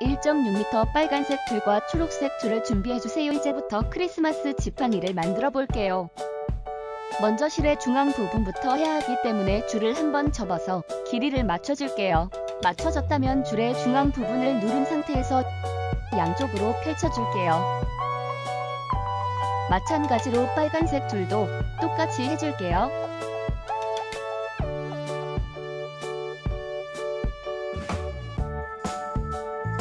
1.6m 빨간색 줄과 초록색 줄을 준비해주세요. 이제부터 크리스마스 지팡이를 만들어 볼게요. 먼저 실의 중앙 부분부터 해야 하기 때문에 줄을 한번 접어서 길이를 맞춰줄게요. 맞춰졌다면 줄의 중앙 부분을 누른 상태에서 양쪽으로 펼쳐줄게요. 마찬가지로 빨간색 줄도 똑같이 해줄게요.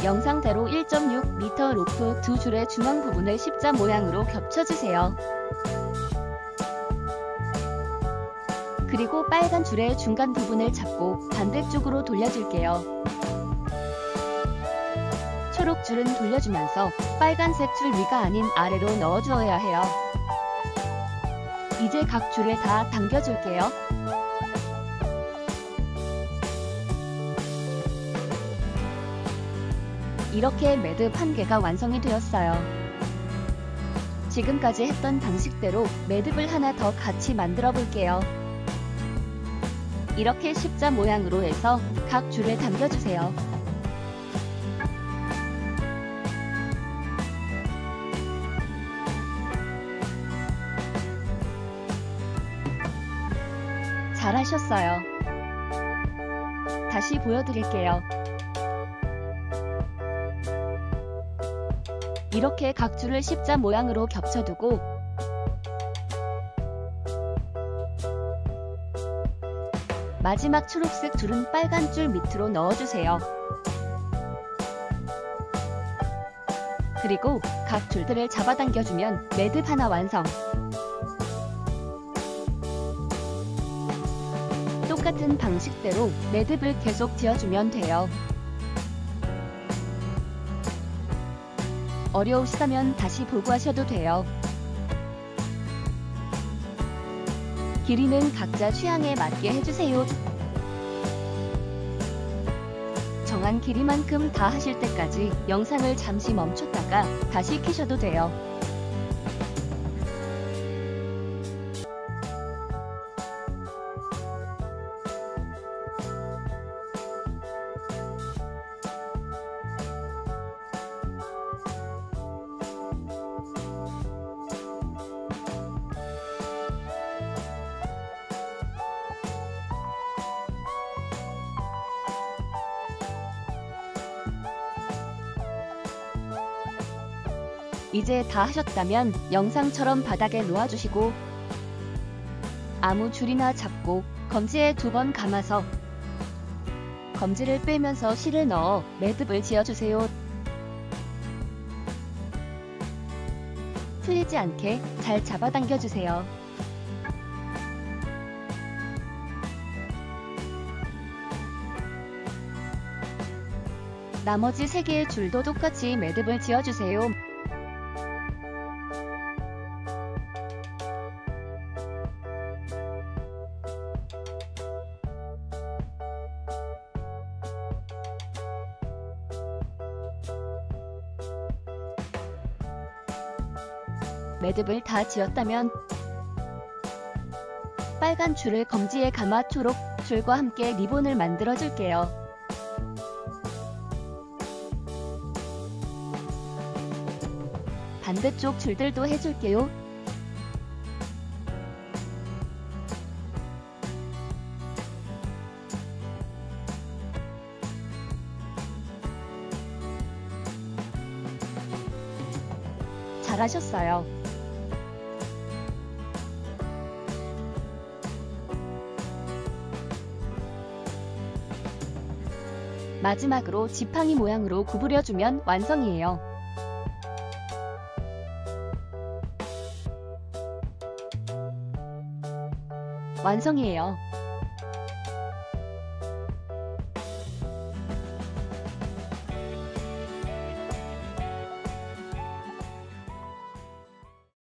영상대로 1.6m 로프 두 줄의 중앙 부분을 십자 모양으로 겹쳐주세요. 그리고 빨간 줄의 중간 부분을 잡고 반대쪽으로 돌려줄게요. 초록 줄은 돌려주면서 빨간색 줄 위가 아닌 아래로 넣어주어야 해요. 이제 각 줄을 다 당겨줄게요. 이렇게 매듭 한 개가 완성이 되었어요. 지금까지 했던 방식대로 매듭을 하나 더 같이 만들어 볼게요. 이렇게 십자 모양으로 해서 각 줄을 당겨주세요. 잘하셨어요. 다시 보여드릴게요. 이렇게 각 줄을 십자 모양으로 겹쳐두고 마지막 초록색 줄은 빨간 줄 밑으로 넣어주세요. 그리고 각 줄들을 잡아당겨주면 매듭 하나 완성. 똑같은 방식대로 매듭을 계속 지어주면 돼요. 어려우시다면 다시 보고 하셔도 돼요. 길이는 각자 취향에 맞게 해주세요. 정한 길이만큼 다 하실 때까지 영상을 잠시 멈췄다가 다시 켜셔도 돼요. 이제 다 하셨다면 영상처럼 바닥에 놓아주시고 아무 줄이나 잡고 검지에 두 번 감아서 검지를 빼면서 실을 넣어 매듭을 지어주세요. 풀리지 않게 잘 잡아당겨주세요. 나머지 3개의 줄도 똑같이 매듭을 지어주세요. 매듭을 다 지었다면 빨간 줄을 검지에 감아 초록 줄과 함께 리본을 만들어 줄게요. 반대쪽 줄들도 해줄게요. 잘하셨어요. 마지막으로 지팡이 모양으로 구부려주면 완성이에요. 완성이에요.